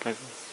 拜拜